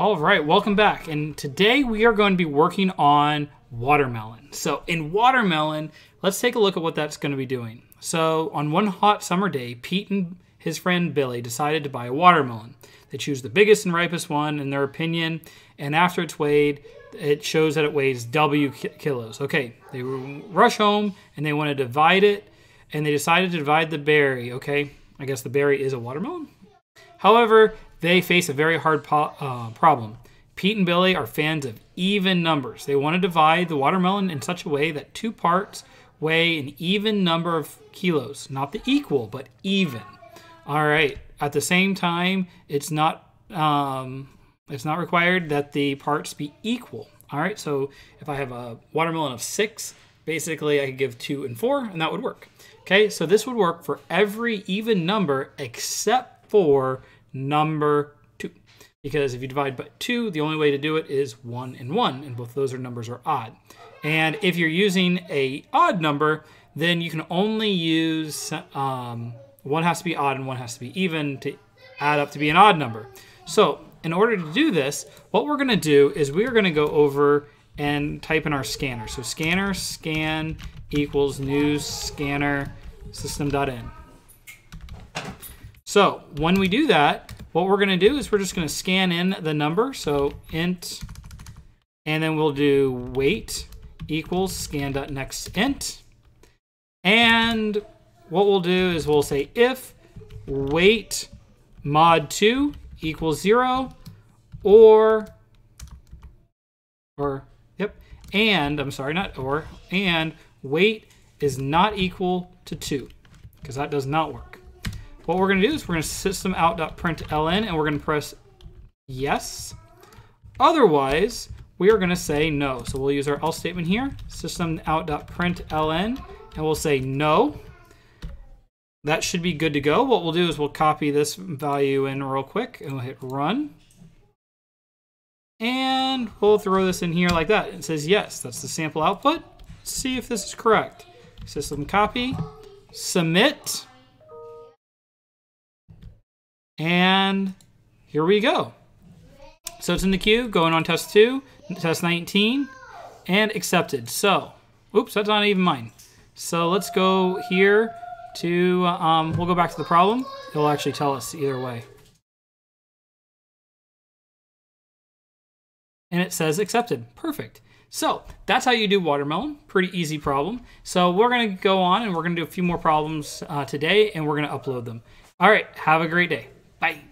All right, welcome back. And today we are going to be working on watermelon. So in watermelon, let's take a look at what that's going to be doing. So on one hot summer day, Pete and his friend Billy decided to buy a watermelon. They choose the biggest and ripest one in their opinion, and after it's weighed, it shows that it weighs W kilos. Okay, they rush home and they want to divide it, and they decided to divide the berry. Okay, I guess the berry is a watermelon. However, they face a very hard uh, problem. Pete and Billy are fans of even numbers. They want to divide the watermelon in such a way that two parts weigh an even number of kilos, not the equal, but even. All right. At the same time, it's not um, it's not required that the parts be equal. All right. So if I have a watermelon of six, basically I could give two and four, and that would work. Okay. So this would work for every even number except for number two. Because if you divide by two, the only way to do it is one and one, and both those are numbers are odd. And if you're using a odd number, then you can only use um, one has to be odd and one has to be even to add up to be an odd number. So in order to do this, what we're going to do is we're going to go over and type in our scanner. So scanner scan equals news scanner system.in. So when we do that, what we're going to do is we're just going to scan in the number. So int, and then we'll do weight equals scan.next int. And what we'll do is we'll say if weight mod 2 equals 0 or or yep and I'm sorry not or and weight is not equal to 2 because that does not work. What we're going to do is we're going to systemout.println and we're going to press yes. Otherwise, we are going to say no. So we'll use our else statement here, systemout.println, and we'll say no. That should be good to go. What we'll do is we'll copy this value in real quick and we'll hit run. And we'll throw this in here like that. It says yes, that's the sample output. Let's see if this is correct. System copy, submit. And here we go. So it's in the queue, going on test two, test 19, and accepted. So, oops, that's not even mine. So let's go here to, um, we'll go back to the problem. It'll actually tell us either way. And it says accepted. Perfect. So that's how you do watermelon. Pretty easy problem. So we're to go on and we're to do a few more problems uh, today and we're to upload them. All right. Have a great day. Bye.